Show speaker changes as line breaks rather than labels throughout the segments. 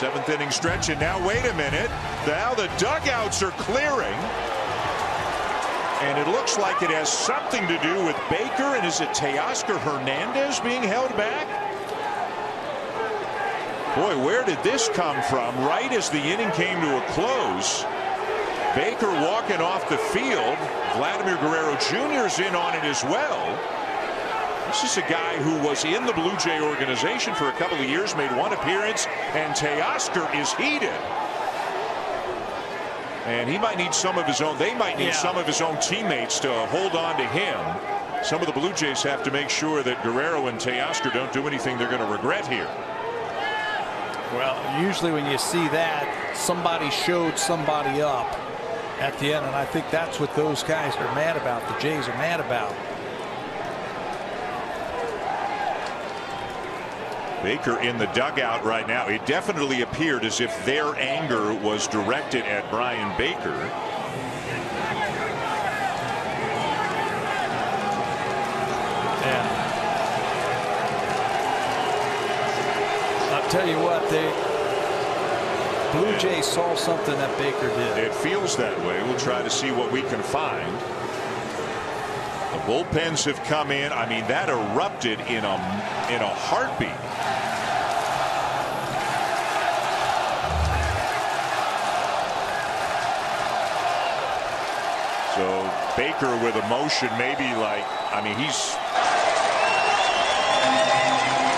Seventh inning stretch, and now wait a minute. Now the dugouts are clearing. And it looks like it has something to do with Baker. And is it Teoscar Hernandez being held back? Boy, where did this come from? Right as the inning came to a close. Baker walking off the field. Vladimir Guerrero Jr. is in on it as well. This is a guy who was in the Blue Jay organization for a couple of years, made one appearance, and Teoscar is heated. And he might need some of his own. They might need
Yeah.
some of his own teammates to hold on to him. Some of the Blue Jays have to make sure that Guerrero and Teoscar don't do anything they're going to regret here.
Well, usually when you see that, somebody showed somebody up at the end, and I think that's what those guys are mad about. The Jays are mad about.
Baker in the dugout right now. It definitely appeared as if their anger was directed at Bryan Baker.
And I'll tell you what, they Blue Jays saw something that Baker did.
It feels that way. We'll try to see what we can find. The bullpens have come in. I mean, that erupted in a in a heartbeat. So Baker with emotion, maybe like I mean he's.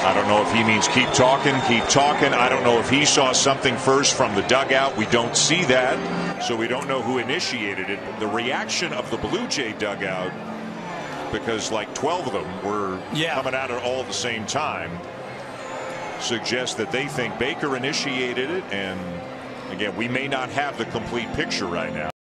I don't know if he means keep talking, keep talking. I don't know if he saw something first from the dugout. We don't see that, so we don't know who initiated it. The reaction of the Blue Jay dugout, because like 12 of them were
Yeah.
coming out at all at the same time, suggests that they think Baker initiated it. And again, we may not have the complete picture right now.